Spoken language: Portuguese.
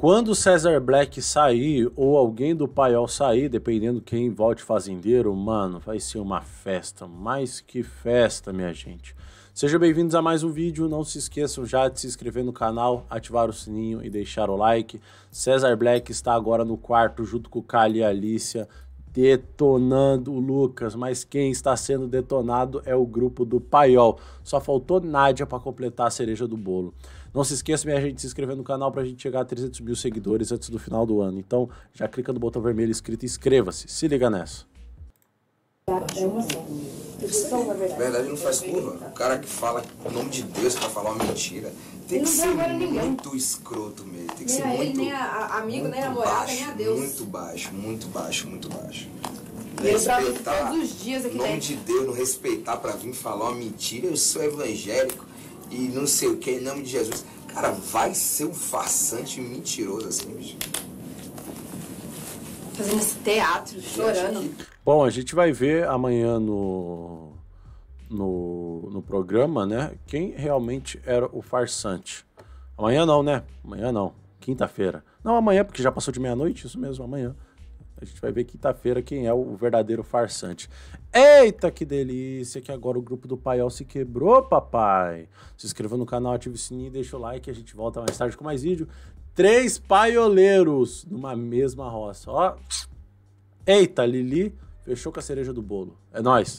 Quando Cesar Black sair, ou alguém do paiol sair, dependendo quem volte fazendeiro, mano, vai ser uma festa. Mais que festa, minha gente. Sejam bem-vindos a mais um vídeo. Não se esqueçam já de se inscrever no canal, ativar o sininho e deixar o like. Cesar Black está agora no quarto junto com o Kali e a Alicia, detonando o Lucas. Mas quem está sendo detonado é o grupo do Paiol. Só faltou Nádia para completar a cereja do bolo. Não se esqueça, minha gente, de se inscrever no canal para a gente chegar a 300 mil seguidores antes do final do ano. Então, já clica no botão vermelho escrito inscreva-se. Se liga nessa. Verdade não faz curva. O cara que fala o nome de Deus pra falar uma mentira tem que ser muito escroto mesmo. Tem que ser muito, nem a- amigo, muito nem namorada, baixo, nem a Deus. Muito baixo, muito baixo, muito baixo. Trago todos os dias aqui o nome de Deus, não respeitar pra vir falar uma mentira. Eu sou evangélico e não sei o que, em nome de Jesus. Cara, vai ser um farsante mentiroso assim, bicho. Fazendo esse teatro, chorando. Bom, a gente vai ver amanhã no, no, no programa, né? Quem realmente era o farsante. Amanhã não, né? Amanhã não. Quinta-feira. Não, amanhã, porque já passou de meia-noite, isso mesmo, amanhã. A gente vai ver quinta-feira quem é o verdadeiro farsante. Eita, que delícia! Que agora o grupo do Paiol se quebrou, papai! Se inscreva no canal, ative o sininho deixa o like. A gente volta mais tarde com mais vídeo. Três paioleiros numa mesma roça. Ó, Eita, Lili fechou com a cereja do bolo. É nóis.